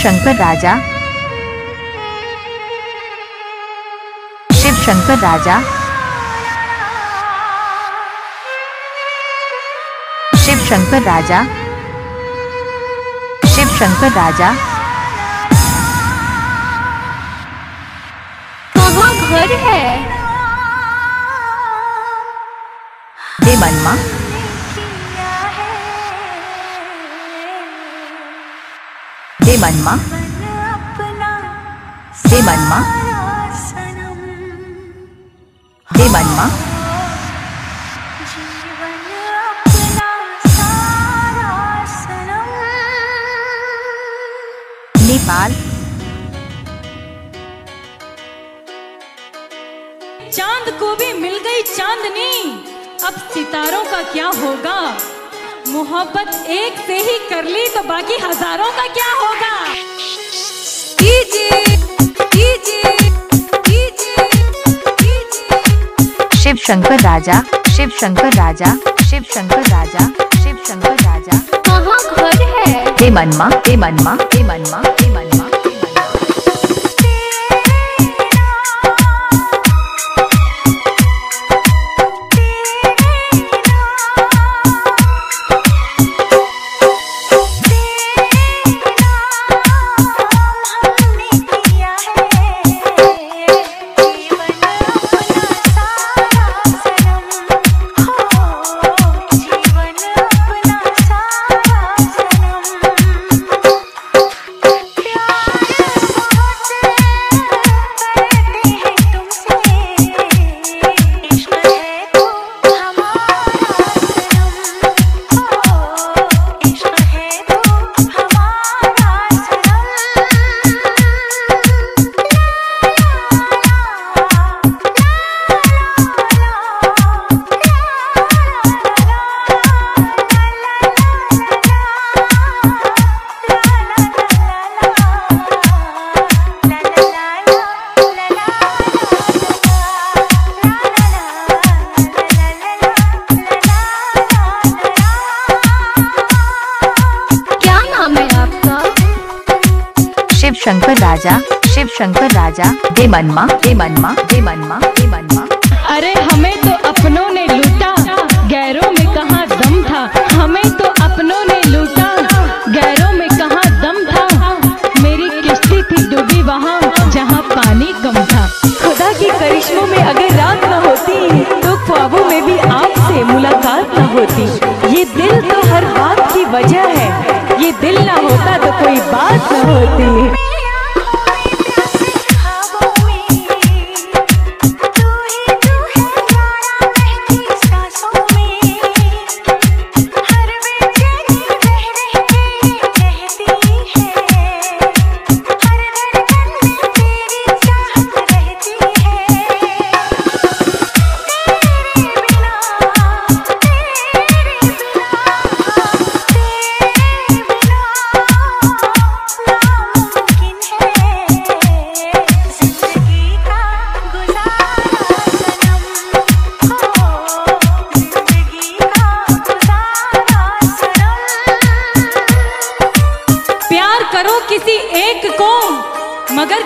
शंकर राजा। शिव शंकर राजा। शिव शंकर राजा। शिव शंकर राजा कहाँ घर है। दे मनमा मनमा। दे मनमा। दे मनमा। नेपाल। चाँद को भी मिल गई चांदनी। अब सितारों का क्या होगा? मोहब्बत एक से ही कर ली तो बाकी हज़ारों का क्या होगा? शिव शंकर राजा शिव शंकर राजा शिव शंकर राजा शिव शंकर राजा। कहाँ घर है? हे मनमा हे मनमा हे मनमा हे मनमा। शंकर राजा, शिव शंकर राजा दे मनमा दे मनमा, हे मनमा दे मनमा। अरे हमें तो अपनों ने लूटा, गैरों में कहाँ दम था? हमें तो अपनों ने लूटा, गैरों में कहाँ दम था? मेरी किश्ती थी डूबी वहाँ, जहाँ पानी कम था। खुदा की करिश्मों में अगर रात न होती तो ख्वाबों में भी आपसे मुलाकात न होती। ये दिल तो हर बात की वजह है। ये दिल ना होता तो कोई बात न होती।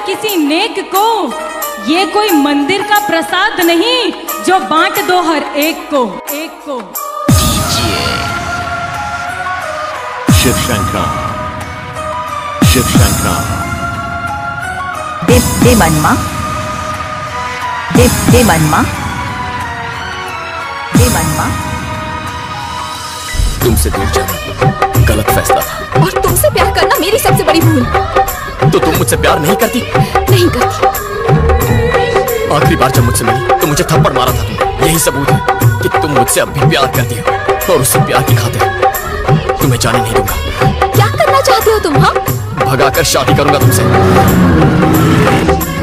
किसी नेक को ये कोई मंदिर का प्रसाद नहीं जो बांट दो हर एक को एक को। शिव शंकर शिव शंकर दे दे मनमा दे दे मनमा दे मनमा तुमसे दूर जाना गलत फैसला था। और तुमसे प्यार करना मेरी सबसे बड़ी मुझसे प्यार नहीं करती। नहीं करती। आखिरी बार जब मुझसे मिली तो मुझे थप्पड़ मारा था तुमने यही सबूत है कि तुम मुझसे अब भी प्यार करती हो और उससे प्यार की खातिर तुम्हें जाने नहीं दूँगा। क्या करना चाहते हो तुम हाँ भगाकर शादी करूँगा तुमसे।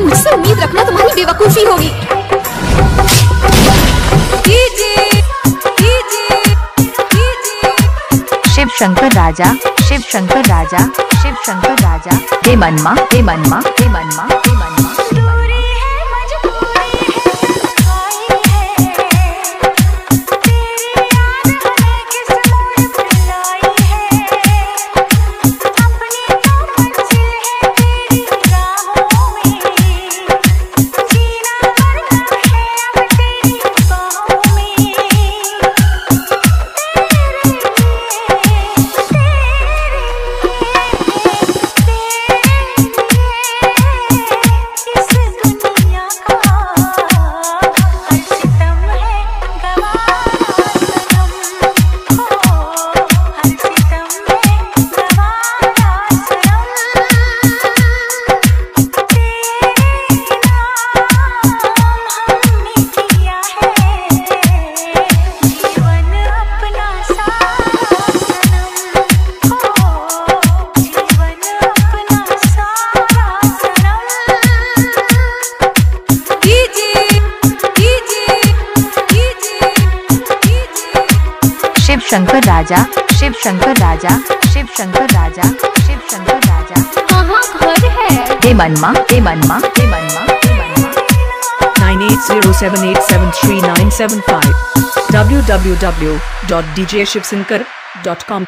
मुझसे उम्मीद रखना तुम्हारी बेवकूफ़ी होगी। शिव शंकर राजा। शिव शंकर राजा शिव शंकर राजा। हे मनमा हे मनमा हे मनमा। शंकर राजा शिव शंकर राजा शिव शंकर राजा शिव शंकर राजा हाँ हाँ घर है हे मनमा हे मनमा हे मनमा हे मनमा 9807873975 www.djshivsankar.com